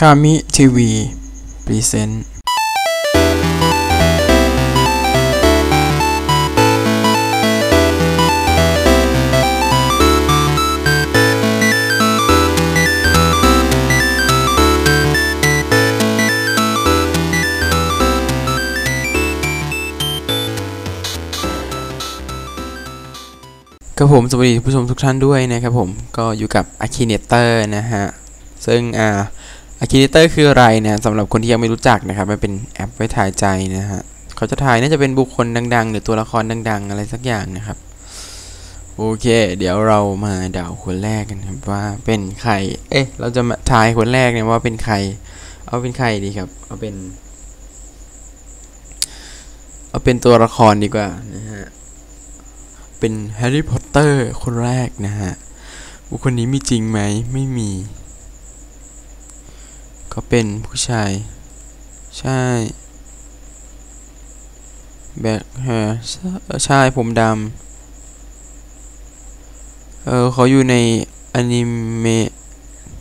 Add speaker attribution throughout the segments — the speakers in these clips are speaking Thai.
Speaker 1: คามิทีวีพรีเซนต์ครับผมสวัสดีผู้ชมทุกท่านด้วยนะครับผมก็อยู่กับ Akinator นะฮะ ซึ่งอ่า Akinator คืออะไรนะสำหรับคนที่ยังไม่รู้จักนะครับมันเป็นแอปไว้ถ่ายใจนะฮะเขาจะถ่ายน่าจะเป็นบุคคลดัง ๆ หรือตัวละครดัง ๆ อะไรสักอย่างนะครับโอเค เดี๋ยวเรามาเดาคนแรกกันครับว่าเป็นใคร เอ๊ะ เราจะมาทายคนแรกเนี่ยว่าเป็นใคร เอาเป็นใครดีครับ เอาเป็น เอาเป็นตัวละครดีกว่านะฮะ เป็นแฮร์รี่พอตเตอร์คนแรกนะฮะบุคคลนี้มีจริงไหม ไม่มี ก็เป็นผู้ชาย ใช่ black hair ใช่ผมดำเออเขาอยู่ในอนิเมะ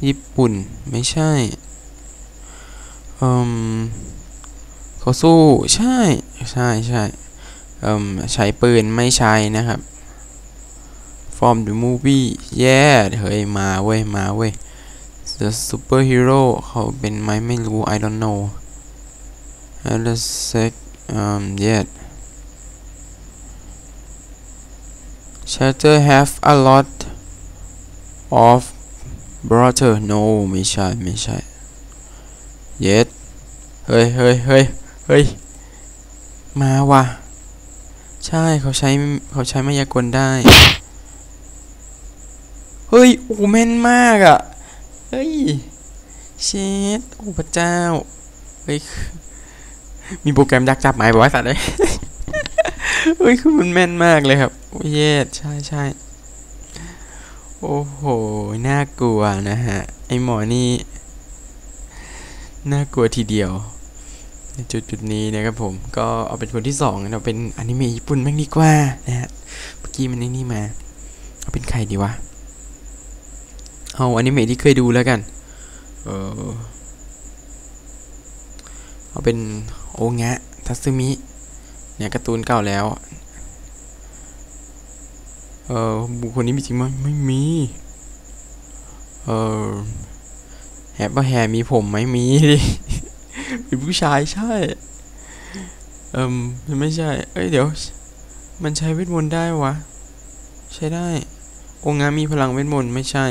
Speaker 1: ญี่ปุ่นไม่ใช่อืมเขาสู้ใช่ใช่ใช่เอ่มใช้ปืนไม่ใช้นะครับ from the movie yeah เฮ้ยมาเว้ย มาเว้ย the superhero เขาเป็นไหมไม่รู้ I don't know and the sec um yet shelter have a lot of brother no ไม่ใช่ ไม่ใช่ yet เฮ้ยเฮ้ยเฮ้ยเฮ้ยมาว่ะ ใช่เขาใช้เขาใช้มายากลได้ เฮ้ย โอ้แม่นมากอะ่ะ เฮ้ย เชดโอ้พระเจ้า เฮ้ย มีโปรแกรมยักจับหมายบอกว่าสัตว์เลยเฮ้ย คือมันแม่นมากเลยครับ โอ้เยดใช่ใช่โอ้โห น่ากลัวนะฮะ ไอหมอนี่ น่ากลัวทีเดียวในจุดจุดนี้นะครับผม ก็เอาเป็นคนที่สองเราเป็นอนิเมะญี่ปุ่นบ้างดีกว่านะฮะ เมื่อกี้มันนี่นี่มา เอาเป็นใครดีวะ เอาอนิเมะที่เคยดูแล้วกัน เออเอาเป็นโองะทัซึมิ เนี่ยการ์ตูนเก่าแล้ว เออบุคคลนี้มีจริงไหมไม่มี เออแฮปแฮมีผมไหมมีดิเป็นผู้ชายใช่ เอิมไม่ใช่ เอ้ยเดี๋ยว มันใช้เวทมนต์ได้วะ ใช้ได้ องค์งามีพลังเวทมนต์ไม่ใช่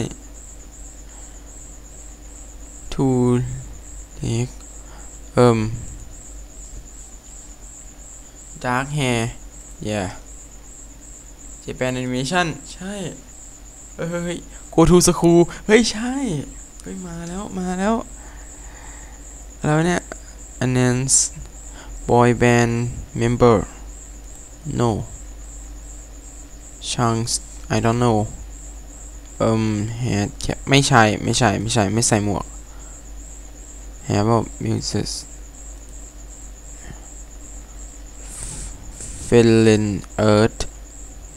Speaker 1: to เล็กเอิม dark hair yeah Japan animation ใช่เฮ้ย go to school เฮ้ย ใช่ เฮ้ย มาแล้ว มาแล้ว แล้วเนี่ย announce boy band member no chunks I don't know เอิม head cap ไม่ใช่ ไม่ใช่ ไม่ใช่ ไม่ใส่หมวก have a muses fill in earth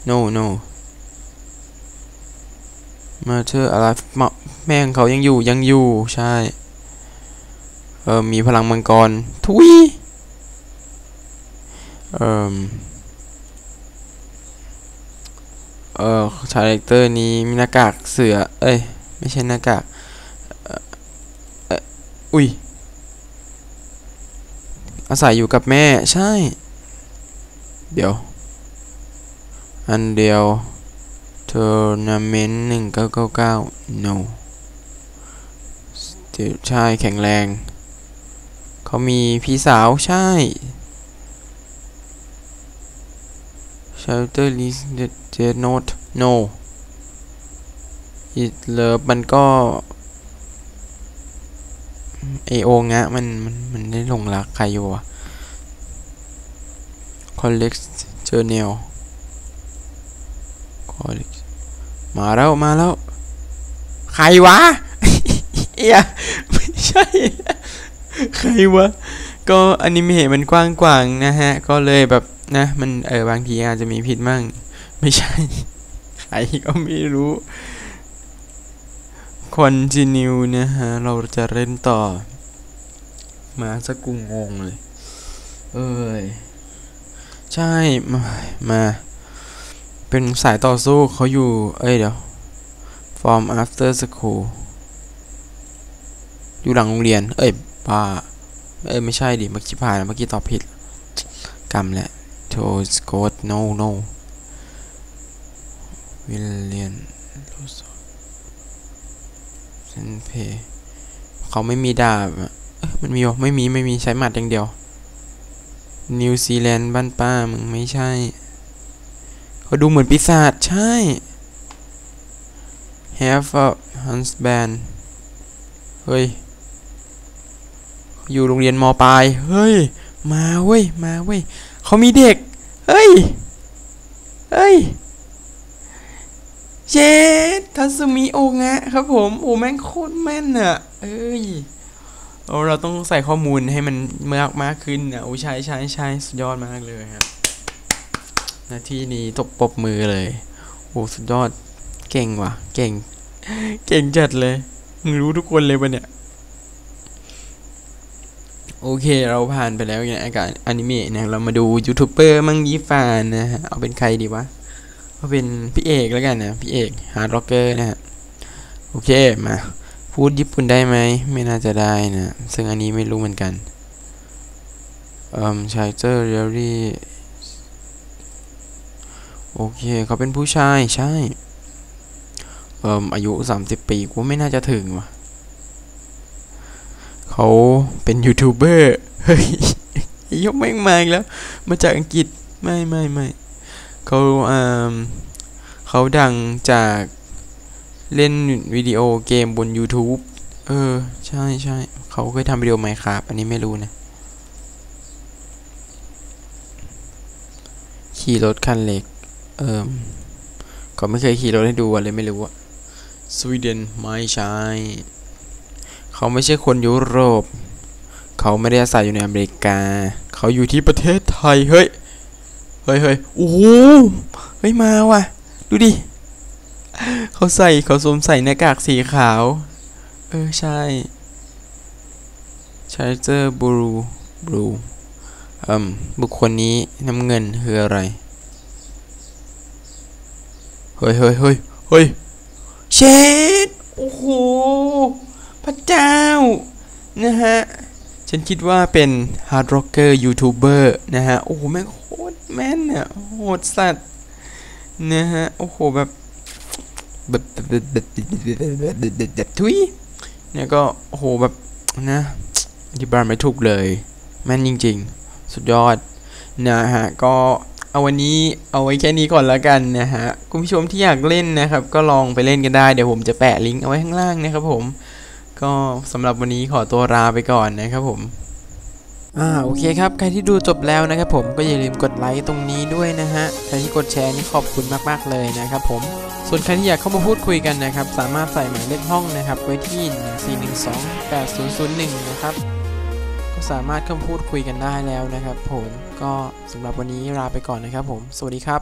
Speaker 1: no no matter alive แม่งเขายังอยู่ยังอยู่ ใช่ เออมีพลังมังกร ทุยเออเออชาแรคเตอร์นี้มีหน้ากากเสือ เอ้ย ไม่ใช่หน้ากาก อุ้ย อาศัยอยู่กับแม่ใช่ เดี๋ยว อันเดียวเทอร์นาเมนต์หนึ่งเก้าเก้าเก้า no ใช่แข็งแรง เขามีพี่สาวใช่ shelter list the note no it love มันก็ ไอโองะมันมันมันได้หลงรักใครอยู่อะ collect journal collect มาแล้วมาแล้ว ใครวะเอียไม่ใช่ ใครวะ ก็อนิเมะมันกว้างกวางนะฮะ ก็เลยแบบนะ มันเออบางทีอาจจะมีผิดมั่ง ไม่ใช่ ใครก็ไม่รู้ continue นะฮะ เราจะเล่นต่อ มาสักุงงงเลย เอ้ย ใช่ มา มา เป็นสายต่อสู้เขาอยู่ เอ้ยเดี๋ยว from after school อยู่หลังโรงเรียน เอ้ยป้าเอ้ย ไม่ใช่ดิ เมื่อกี้ผ่านเมื่อกี้ตอบผิด กรรมแหละ to Scott no no วิลเลียนโลโซ เซนเพเขาไม่มีดาบมันมีวะไม่มีไม่มีใช้หมัดอย่างเดียว นิวซีแลนด์บ้านป้ามึงไม่ใช่ เขาดูเหมือนปีศาจใช่ have a husband เฮ้ย อยู่โรงเรียนมปลาย เฮ้ย มาเว้ย มาเว้ย เขามีเด็ก เฮ้ย เฮ้ย เจดทัสมิโองะครับผมโอ้แม่งโคตรแม่นอะเอ้ยโอ้เราต้องใส่ข้อมูลให้มันมากมากขึ้นอะโอ้ใช่ใช่ใช่สุดยอดมากเลยครับหนาที่นี้ตบปบมือเลยโอ้สุดยอดเก่งว่ะ เก่ง เก่งจัดเลยมึงรู้ทุกคนเลยปะเนี่ย โอเคเราผ่านไปแล้วเนี่ยอากาศอนิเมะนะเรามาดูยูทูบเบอร์มั่งยี่ฟานนะฮะเอาเป็นใครดีวะ เอาเป็นพี่เอกแล้วกันนะพี่เอก HEARTROCKER นะฮะโอเคมาพูดญี่ปุ่นได้ไหมไม่น่าจะได้นะซึ่งอันนี้ไม่รู้เหมือนกันเอ่อชายเจอร์เรียรี่โอเคเขาเป็นผู้ชายใช่เอ่ออายุ 30 ปีกูไม่น่าจะถึงวะเขาเป็นยูทูบเบอร์เฮ้ยยกแม่งมาอีกแล้ว มาจากอังกฤษไม่ไม่ไม่ เขาอ่าเขาดังจากเล่นวิดีโอเกมบน YouTube เออ ใช่ใช่เขาเคยทำวิดีโอไหมครับ อันนี้ไม่รู้นะ ขี่รถคันเล็ก เออก็ไม่เคยขี่รถให้ดูอะเลยไม่รู้อะสวีเดนไม่ใช่ เขาไม่ใช่คนยุโรป เขาไม่ได้อาศัยอยู่ในอเมริกา เขาอยู่ที่ประเทศไทย เฮ้ยเฮ้ยเฮ้ยโอ้โหเฮ้ยมาว่ะ ดูดิ เขาใส่เขาสวมใส่หน้ากากสีขาว เออใช่ชาร์เจอร์บลูบลูเอ่มบุคคลนี้น้ำเงินคืออะไร เฮ้ยเฮ้ยเฮ้ยเฮ้ยเชดโอ้โห พระเจ้า นะฮะ ฉันคิดว่าเป็นฮาร์ดร็อกเกอร์ยูทูบเบอร์นะฮะ โอ้โห แม่ง แม่นอะโหดสัตว์นะฮะ โอ้โหแบบแบบแบบแบบแบบทุยเนี่ยก็โอ้โหแบบนะอธิบายไม่ถูกเลย แม่นจริง ๆ สุดยอดนะฮะ ก็เอาวันนี้เอาไว้แค่นี้ก่อนแล้วกันนะฮะ คุณผู้ชมที่อยากเล่นนะครับ ก็ลองไปเล่นกันได้ เดี๋ยวผมจะแปะลิงก์เอาไว้ข้างล่างนะครับผม ก็สำหรับวันนี้ขอตัวลาไปก่อนนะครับผม อ่าโอเคครับใครที่ดูจบแล้วนะครับผมก็อย่าลืมกดไลค์ตรงนี้ด้วยนะฮะใครที่กดแชร์นี่ขอบคุณมากๆเลยนะครับผมส่วนใครที่อยากเข้ามาพูดคุยกันนะครับสามารถใส่หมายเลขห้องนะครับไว้ที่ 1412801นะครับก็สามารถเข้ามาพูดคุยกันได้แล้วนะครับผมก็สำหรับวันนี้ลาไปก่อนนะครับผมสวัสดีครับ